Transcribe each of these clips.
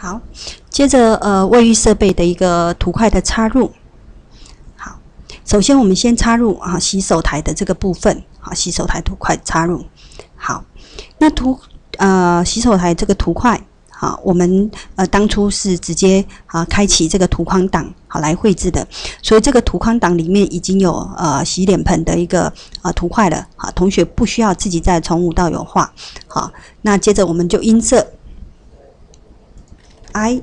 好，接着呃，卫浴设备的一个图块的插入。好，首先我们先插入啊洗手台的这个部分，好，洗手台图块插入。好，那图呃洗手台这个图块，好，我们呃当初是直接啊开启这个图框档，好来绘制的，所以这个图框档里面已经有呃洗脸盆的一个啊图块了，好，同学不需要自己再从无到有画。好，那接着我们就音色。I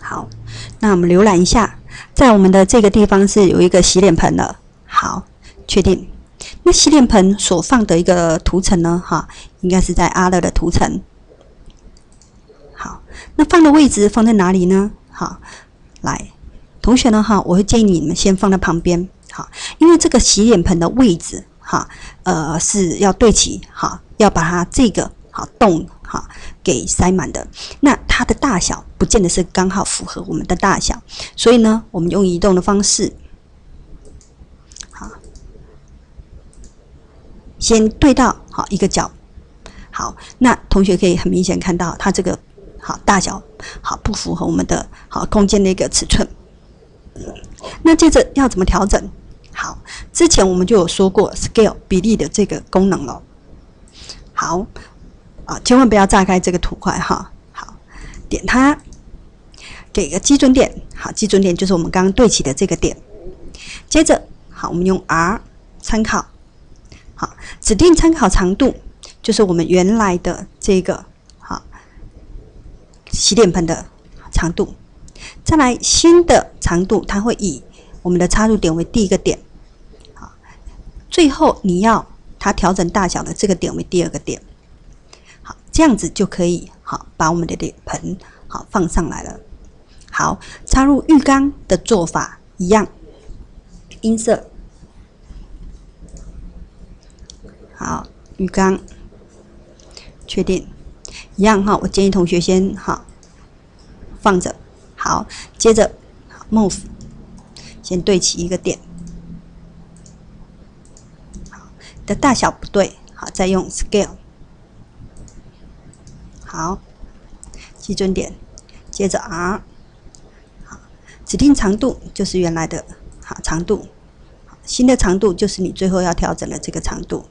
好，那我们浏览一下，在我们的这个地方是有一个洗脸盆的。好，确定。那洗脸盆所放的一个图层呢？哈，应该是在阿乐的图层。好，那放的位置放在哪里呢？好，来，同学呢？哈，我会建议你们先放在旁边。好，因为这个洗脸盆的位置，哈，呃，是要对齐。哈，要把它这个好洞。哈，给塞满的，那它的大小不见得是刚好符合我们的大小，所以呢，我们用移动的方式，好，先对到好一个角，好，那同学可以很明显看到它这个好大小好不符合我们的好空间的一个尺寸，那接着要怎么调整？好，之前我们就有说过 scale 比例的这个功能了，好。啊，千万不要炸开这个图块哈。好，点它，给个基准点。好，基准点就是我们刚刚对齐的这个点。接着，好，我们用 R 参考。好，指定参考长度就是我们原来的这个好洗脸盆的长度。再来新的长度，它会以我们的插入点为第一个点。好，最后你要它调整大小的这个点为第二个点。这样子就可以好把我们的脸盆好放上来了。好，插入浴缸的做法一样，音色好，浴缸确定一样哈。我建议同学先好放着，好，接着 move 先对齐一个点，好，的大小不对，好，再用 scale。好，基准点，接着 R，好，指定长度就是原来的好长度，新的长度就是你最后要调整的这个长度。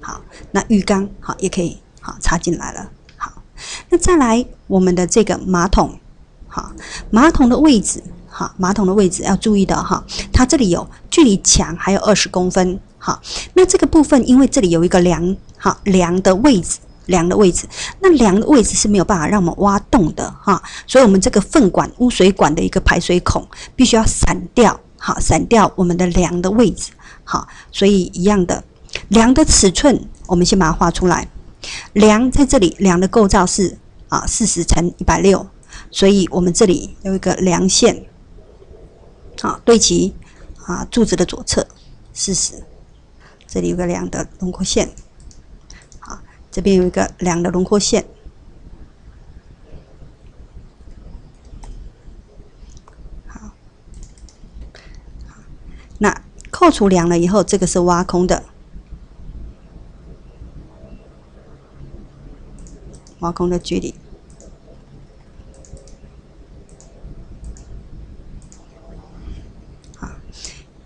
好，那浴缸好也可以好插进来了。好，那再来我们的这个马桶，好，马桶的位置，好，马桶的位置要注意的哈，它这里有距离墙还有二十公分。好，那这个部分因为这里有一个梁，好梁的位置。梁的位置，那梁的位置是没有办法让我们挖洞的哈，所以我们这个粪管污水管的一个排水孔必须要散掉，好，散掉我们的梁的位置，好，所以一样的梁的尺寸，我们先把它画出来。梁在这里，梁的构造是啊四十乘一百六，所以我们这里有一个梁线，好对齐啊柱子的左侧四十，这里有个梁的轮廓线。这边有一个两的轮廓线，好，那扣除量了以后，这个是挖空的，挖空的距离，好，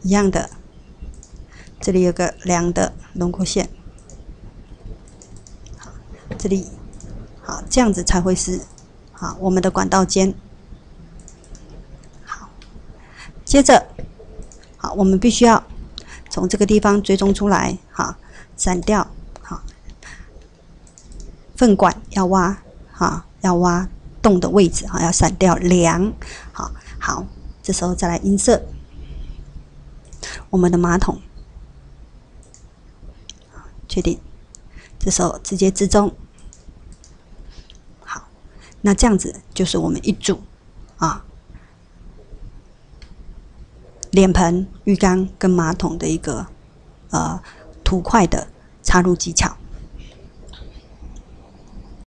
一样的，这里有个两的轮廓线。这里，好，这样子才会是好我们的管道间。好，接着，好，我们必须要从这个地方追踪出来，好，散掉，好，粪管要挖，好，要挖洞的位置，好，要散掉梁，好，好，这时候再来音色，我们的马桶，确定，这时候直接支中。那这样子就是我们一组啊，脸盆、浴缸跟马桶的一个呃图块的插入技巧。